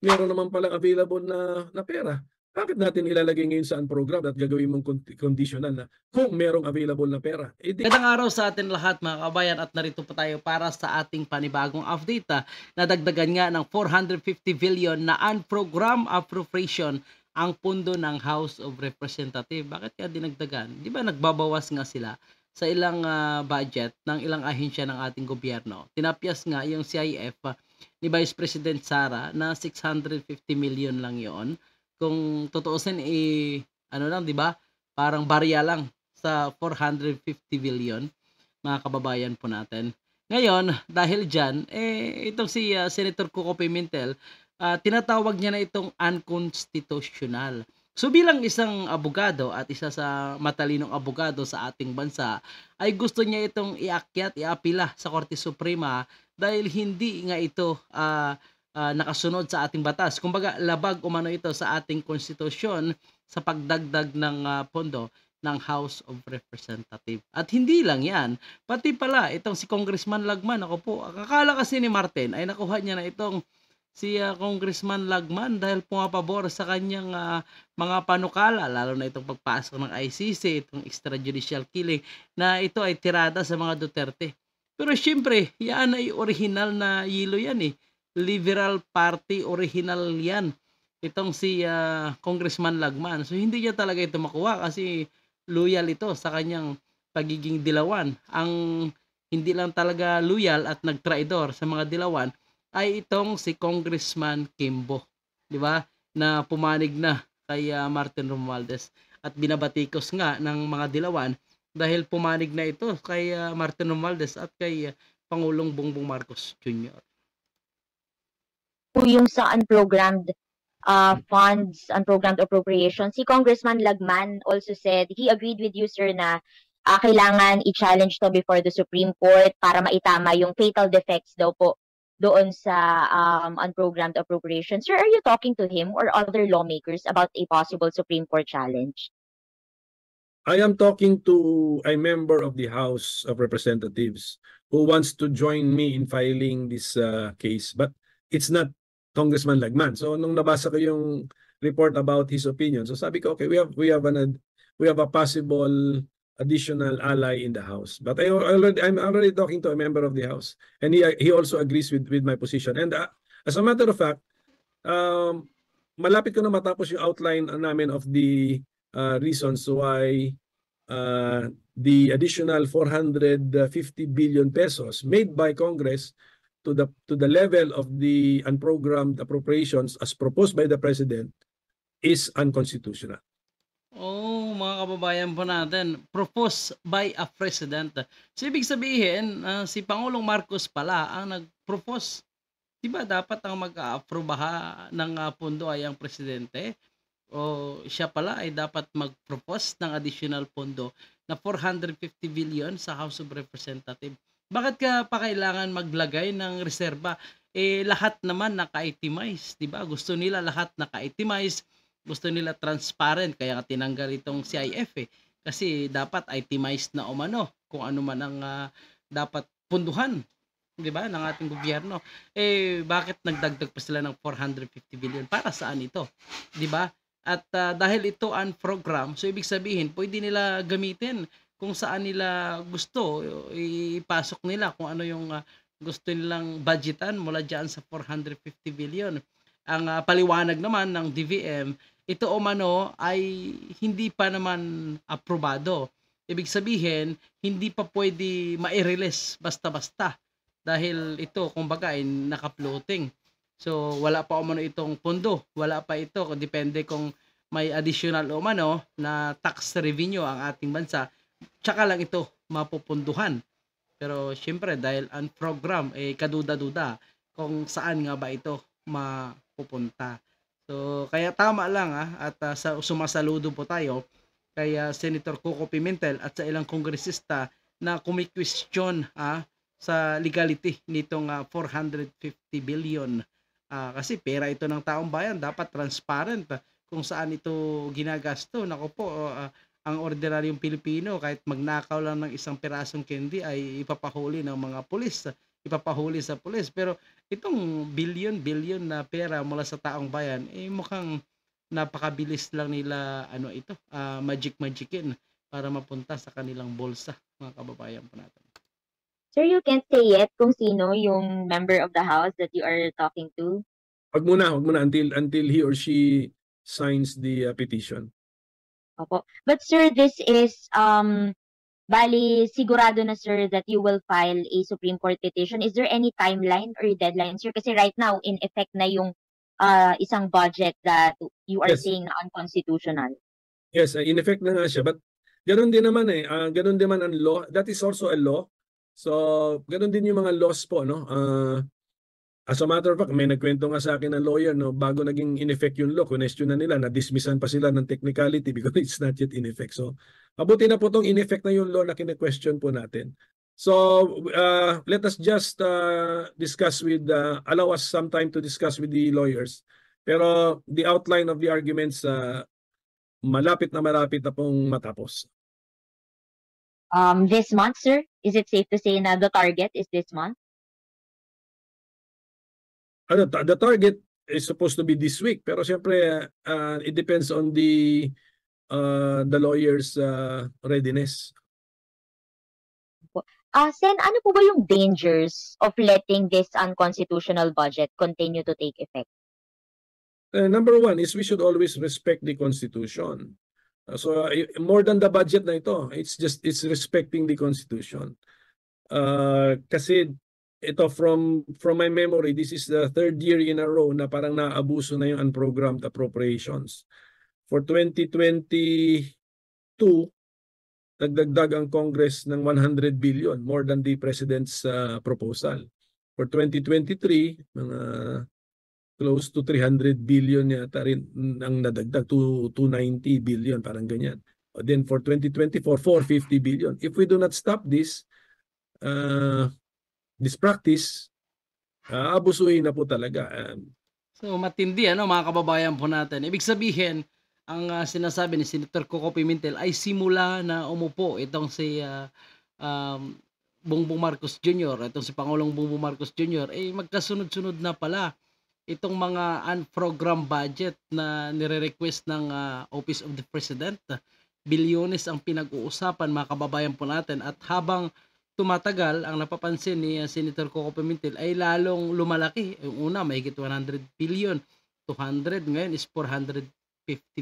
meron naman palang available na na pera. Bakit natin ilalagay ngayon sa program at gagawin mong con conditional na kung merong available na pera? Eh di araw sa atin lahat mga kabayan at narito pa tayo para sa ating panibagong update ah, na dagdagan nga ng 450 billion na unprogram appropriation ang pundo ng House of Representatives. Bakit kaya dinagdagan? Di ba nagbabawas nga sila sa ilang ah, budget ng ilang ahensya ng ating gobyerno. Tinapyas nga yung CIF ah, ni Vice President Sara na 650 million lang yon. Kung tutuusin eh ano lang 'di ba? Parang barya lang sa 450 billion mga kababayan po natin. Ngayon, dahil dyan, eh, itong si ah, Senator Coco Pimentel, ah, tinatawag niya na itong unconstitutional. So bilang isang abogado at isa sa matalinong abogado sa ating bansa, ay gusto niya itong iakyat, iapila sa Korte Suprema dahil hindi nga ito ah, ah, nakasunod sa ating batas. Kumbaga, labag umano ito sa ating konstitusyon sa pagdagdag ng ah, pondo ng House of Representatives. At hindi lang yan, pati pala itong si Congressman Lagman, ako po, akala kasi ni Martin ay nakuha niya na itong si ah, Congressman Lagman dahil pumapabor sa kanyang ah, mga panukala, lalo na itong pagpasok ng ICC, itong extrajudicial killing, na ito ay tirada sa mga Duterte. Pero syempre, yan ay original na yilo yan eh. Liberal Party original yan. Itong si ah, Congressman Lagman. So hindi niya talaga ito makuha kasi loyal ito sa kanyang pagiging dilawan. Ang hindi lang talaga loyal at nagtraidor sa mga dilawan ay itong si Congressman Kimbo, 'di ba? Na pumanig na kay ah, Martin Romualdez at binabatikos nga ng mga dilawan dahil pumanig na ito kay ah, Martin Romualdez at kay ah, Pangulong Bongbong Marcos Jr. yung sa unprogrammed uh, funds, unprogrammed appropriation, si Congressman Lagman also said he agreed with you, sir, na uh, kailangan i-challenge to before the Supreme Court para maitama yung fatal defects daw po doon sa um, unprogrammed appropriation. Sir, are you talking to him or other lawmakers about a possible Supreme Court challenge? I am talking to a member of the House of Representatives who wants to join me in filing this uh, case, but it's not Congressman Lagman. So nung nabasa ko yung report about his opinion, so sabi ko, okay, we have we have an we have a possible additional ally in the House. But I already I'm already talking to a member of the House, and he he also agrees with with my position. And uh, as a matter of fact, um, malapit ko na matapos yung outline namin of the uh, reasons why uh, the additional 450 billion pesos made by Congress to the to the level of the unprogrammed appropriations as proposed by the president is unconstitutional. Oh, mga kababayan po natin, proposed by a president. So, ibig sabihin, ah, si Pangulong Marcos pala ang nag-propose. Di ba dapat ang mag-aprobaha ng ah, pondo ay ang presidente? O siya pala ay dapat mag-propose ng additional pondo na 450 billion sa House of Representatives. Bakit ka pa kailangan maglagay ng reserba? Eh, lahat naman naka-itemize, di ba? Gusto nila lahat naka-itemize gusto nila transparent kaya tinanggal itong CIF eh kasi dapat itemized na umano kung ano man ang ah, dapat punduhan 'di ba ng ating gobyerno eh bakit nagdagdag pa sila ng 450 billion para saan ito 'di ba at ah, dahil ito ang program so ibig sabihin pwede nila gamitin kung saan nila gusto ipasok nila kung ano yung ah, gusto nilang budgetan mula diyan sa 450 billion ang ah, paliwanag naman ng DVM ito umano ay hindi pa naman aprobado. Ibig sabihin, hindi pa pwede ma-release basta-basta dahil ito kumbaga ay naka-floating. So wala pa umano itong pondo, wala pa ito depende kung may additional umano na tax revenue ang ating bansa, tsaka lang ito mapupunduhan. Pero syempre dahil ang program eh kaduda-duda kung saan nga ba ito mapupunta. So, kaya tama lang ah, at ah, sa, sumasaludo po tayo kay ah, Senator Coco Pimentel at sa ilang kongresista na kumikwestiyon ah, sa legality nitong ah, 450 billion. Ah, kasi pera ito ng taong bayan, dapat transparent ah, kung saan ito ginagasto. Nako po, ah, ang ordinaryong Pilipino kahit magnakaw lang ng isang pirasong candy ay ipapahuli ng mga pulis. ipapahuli sa pulis. Pero itong billion-billion na pera mula sa taong bayan, eh mukhang napakabilis lang nila ano ito, uh, magic-magicin para mapunta sa kanilang bulsa, mga kababayan po natin. Sir, you can't say yet kung sino yung member of the house that you are talking to? Wag muna, wag muna until until he or she signs the uh, petition. Opo. But sir, this is um bali sigurado na sir that you will file a Supreme Court petition. Is there any timeline or deadline sir? Kasi right now in effect na yung uh, isang budget that you are Yes. saying na unconstitutional. Yes, in effect na nga siya. But ganun din naman eh. Uh, ganun din naman ang law. That is also a law. So, ganun din yung mga laws po, no? Uh, as a matter of fact, may nagkwento nga sa akin ng lawyer, no? Bago naging in effect yung law, question na nila, na-dismissan pa sila ng technicality because it's not yet in effect. So, mabuti na po tong in effect na yung law na kine-question po natin. So, uh, let us just uh, discuss with, uh, allow us some time to discuss with the lawyers. Pero the outline of the arguments, uh, malapit na malapit na pong matapos. Um, this month, sir? Is it safe to say na the target is this month? Ano, the target is supposed to be this week, pero siyempre uh, it depends on the uh, the lawyer's uh, readiness. Ah, Sen, ano po ba yung dangers of letting this unconstitutional budget continue to take effect? Uh, number one is we should always respect the Constitution. Uh, so uh, more than the budget na ito, it's just it's respecting the Constitution. Uh, kasi ito from from my memory, this is the third year in a row na parang naabuso na yung unprogrammed appropriations. For 2022, nagdagdag ang Congress ng 100 billion, more than the President's uh, proposal. For 2023, mga close to 300 billion yata rin ang nadagdag to 290 billion parang ganyan. Then for 2024 450 billion. If we do not stop this uh, this practice uh, abusuhin na po talaga. Um, So matindi ano mga kababayan po natin. Ibig sabihin, ang ah, sinasabi ni Senator Coco Pimentel ay simula na umupo itong si ah, um, Bongbong Marcos Jr., itong si Pangulong Bongbong Marcos Jr., eh magkasunod-sunod na pala itong mga unprogrammed budget na nire-request ng ah, Office of the President. Bilyones ang pinag-uusapan mga kababayan po natin at habang tumatagal, ang napapansin ni uh, Senator Coco Pimentel ay lalong lumalaki. Yung una, mahigit 100 billion. 200, ngayon is 450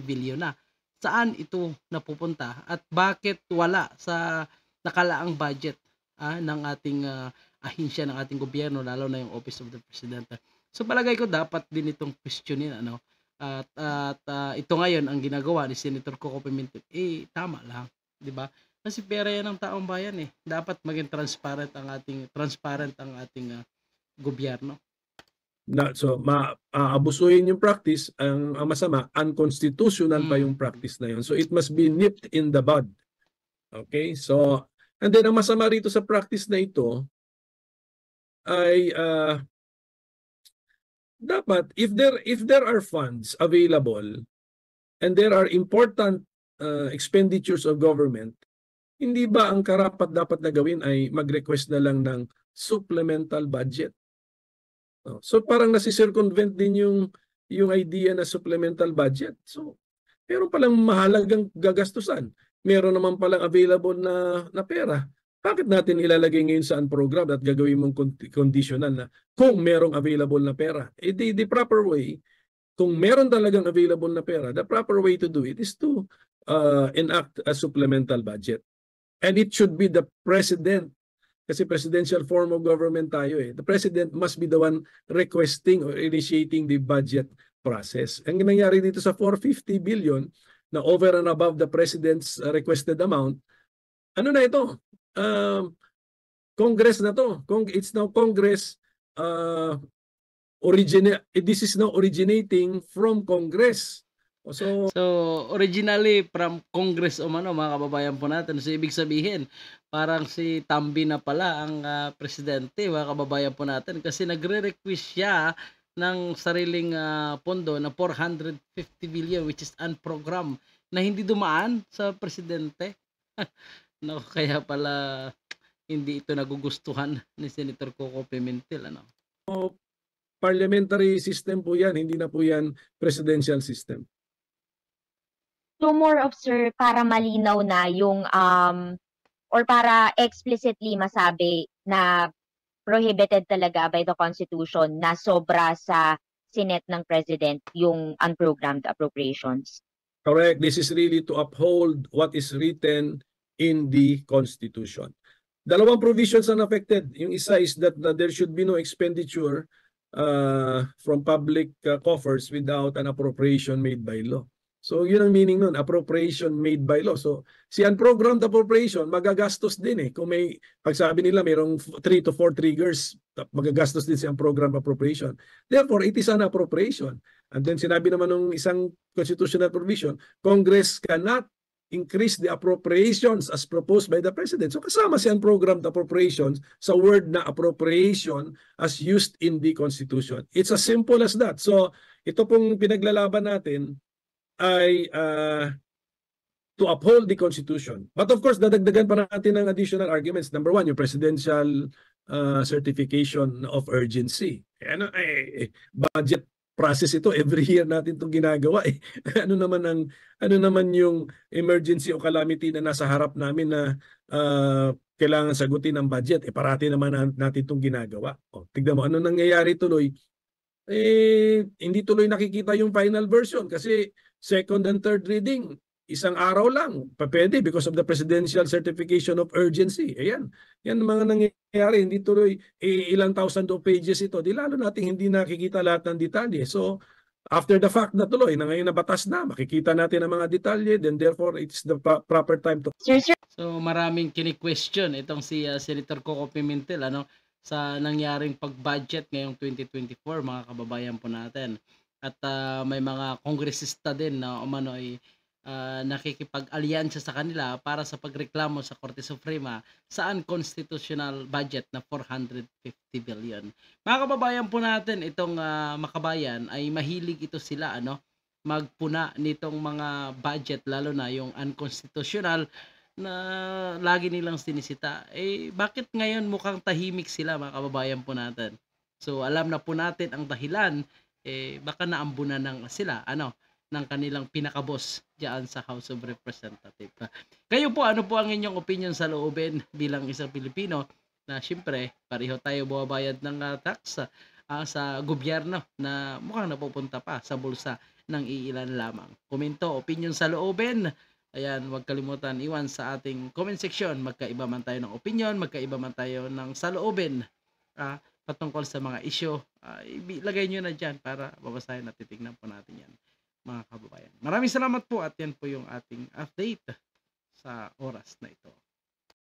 billion na. Saan ito napupunta? At bakit wala sa nakalaang budget ah, ng ating ah, ahinsya ng ating gobyerno, lalo na yung Office of the President? So palagay ko dapat din itong questionin ano. At, at ah, ito ngayon ang ginagawa ni Senator Coco Pimentel, eh tama lang, 'di ba? Kasi pera yan ng taong bayan eh. Dapat maging transparent ang ating transparent ang ating ah, gobyerno. na, so ma, aabusuhin yung practice ang, ang masama unconstitutional pa Mm. yung practice na yun. So it must be nipped in the bud. Okay? So and then ang masama rito sa practice na ito ay uh, dapat if there if there are funds available and there are important uh, expenditures of government hindi ba ang karapat dapat na gawin ay mag-request na lang ng supplemental budget Oh, So parang nasi-circumvent din yung yung idea na supplemental budget. So meron palang mahalagang gagastusan. Meron naman palang available na na pera. Bakit natin ilalagay ngayon sa program at gagawin mong con- conditional na kung merong available na pera? Eh the, the proper way, kung meron talagang available na pera, the proper way to do it is to uh, enact a supplemental budget. And it should be the president kasi presidential form of government tayo eh. The president must be the one requesting or initiating the budget process. Ang nangyari dito sa 450 billion na over and above the president's requested amount, ano na ito? Um, Congress na to. It's now Congress uh, origina- this is now originating from Congress. So, So, originally from Congress o ano, mga kababayan po natin. So, ibig sabihin, parang si Tambi na pala ang ah, presidente, mga kababayan po natin. Kasi nagre-request siya ng sariling ah, pondo na 450 billion which is unprogram na hindi dumaan sa presidente. no, kaya pala hindi ito nagugustuhan ni Senator Coco Pimentel ano. Parliamentary system po yan, hindi na po yan presidential system. So more of sir, para malinaw na yung um, or para explicitly masabi na prohibited talaga by the Constitution na sobra sa Senate ng President yung unprogrammed appropriations. Correct. This is really to uphold what is written in the Constitution. Dalawang provisions ang affected. Yung isa is that, that there should be no expenditure uh, from public uh, coffers without an appropriation made by law. So yun ang meaning nun, appropriation made by law. So si unprogrammed appropriation, magagastos din eh. Kung may, pag sabi nila mayroong 3 to 4 triggers, magagastos din si unprogrammed appropriation. Therefore, it is an appropriation. And then sinabi naman ng isang constitutional provision, Congress cannot increase the appropriations as proposed by the President. So kasama si unprogrammed appropriations sa word na appropriation as used in the Constitution. It's as simple as that. So ito pong pinaglalaban natin ay uh, to uphold the Constitution. But of course, dadagdagan pa natin ng additional arguments. Number one, yung presidential uh, certification of urgency. Ano, eh, budget process ito every year natin itong ginagawa eh. ano naman ang ano naman yung emergency o calamity na nasa harap namin na uh, kailangan sagutin ng budget eh parati naman natin itong ginagawa. O, tignan mo ano nangyayari tuloy eh hindi tuloy nakikita yung final version kasi second and third reading isang araw lang papede because of the presidential certification of urgency. Ayan. Yan mga nangyayari. Hindi tuloy eh, ilang thousand of pages ito. Di lalo natin hindi nakikita lahat ng detalye. So, after the fact na tuloy na ngayon na batas na, makikita natin ang mga detalye then therefore it's the proper time to Sir, sir, So maraming kini-question itong si uh, Senator Coco Pimentel ano sa nangyaring pag-budget ngayong 2024 mga kababayan po natin. At uh, may mga kongresista din na umano ay uh, nakikipag-alyansa sa kanila para sa pagreklamo sa Korte Suprema sa unconstitutional budget na 450 billion. Mga kababayan po natin, itong uh, makabayan ay mahilig ito sila ano magpuna nitong mga budget lalo na yung unconstitutional na lagi nilang sinisita. Eh bakit ngayon mukhang tahimik sila mga kababayan po natin? So alam na po natin ang dahilan eh baka naambunan ng sila ano ng kanilang pinakabos diyan sa House of Representatives. Kayo po, ano po ang inyong opinion sa loobin bilang isang Pilipino na siyempre pareho tayo bumabayad ng uh, tax uh, sa gobyerno na mukhang napupunta pa sa bulsa ng iilan lamang. Komento, opinion sa loobin. Ayan, huwag kalimutan iwan sa ating comment section. Magkaiba man tayo ng opinion, magkaiba man tayo ng saloobin uh, patungkol sa mga isyo. Uh, ilagay nyo na dyan para babasahin at titignan po natin yan mga kababayan. Maraming salamat po at yan po yung ating update sa oras na ito.